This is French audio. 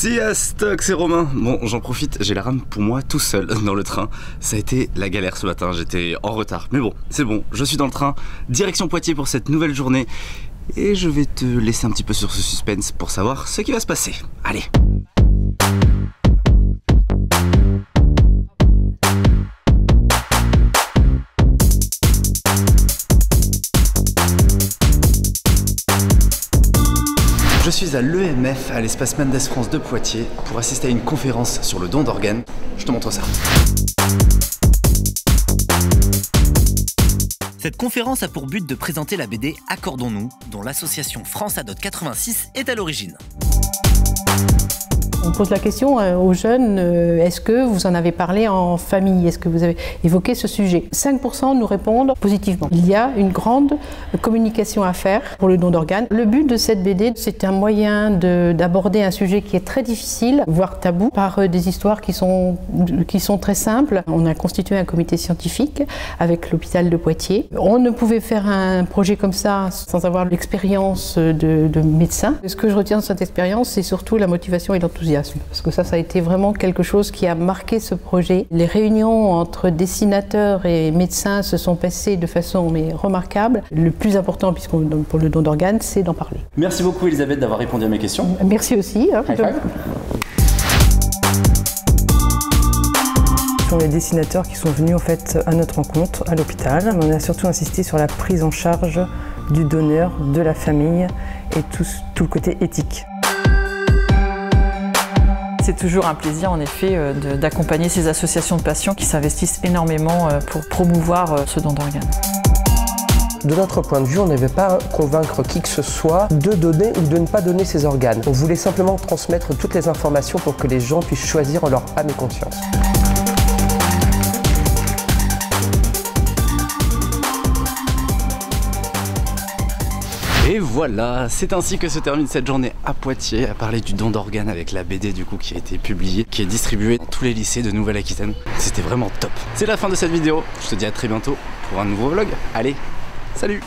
Si à stock, c'est Romain. Bon, j'en profite, j'ai la rame pour moi tout seul dans le train. Ça a été la galère ce matin, j'étais en retard. Mais bon, c'est bon, je suis dans le train, direction Poitiers pour cette nouvelle journée. Et je vais te laisser un petit peu sur ce suspense pour savoir ce qui va se passer. Allez Je suis à l'EMF, à l'espace Mendes France de Poitiers, pour assister à une conférence sur le don d'organes. Je te montre ça. Cette conférence a pour but de présenter la BD Accordons-nous, dont l'association France Adot 86 est à l'origine. Pose la question euh, aux jeunes, euh, est-ce que vous en avez parlé en famille? Est-ce que vous avez évoqué ce sujet? 5% nous répondent positivement. Il y a une grande communication à faire pour le don d'organes. Le but de cette BD, c'est un moyen d'aborder un sujet qui est très difficile, voire tabou, par euh, des histoires qui sont, qui sont très simples. On a constitué un comité scientifique avec l'hôpital de Poitiers. On ne pouvait faire un projet comme ça sans avoir l'expérience de, de médecin. Ce que je retiens de cette expérience, c'est surtout la motivation et l'enthousiasme parce que ça, ça a été vraiment quelque chose qui a marqué ce projet. Les réunions entre dessinateurs et médecins se sont passées de façon mais, remarquable. Le plus important, puisqu'on pour le don d'organes, c'est d'en parler. Merci beaucoup Elisabeth d'avoir répondu à mes questions. Merci aussi. Hein, Ce sont les dessinateurs qui sont venus en fait à notre rencontre à l'hôpital. On a surtout insisté sur la prise en charge du donneur, de la famille et tout, tout le côté éthique c'est toujours un plaisir en effet euh, d'accompagner ces associations de patients qui s'investissent énormément euh, pour promouvoir euh, ce don d'organes. De notre point de vue, on ne veut pas convaincre qui que ce soit de donner ou de ne pas donner ses organes. On voulait simplement transmettre toutes les informations pour que les gens puissent choisir en leur âme et conscience. Et voilà, c'est ainsi que se termine cette journée à Poitiers, à parler du don d'organes avec la BD du coup qui a été publiée, qui est distribuée dans tous les lycées de Nouvelle-Aquitaine. C'était vraiment top. C'est la fin de cette vidéo, je te dis à très bientôt pour un nouveau vlog. Allez, salut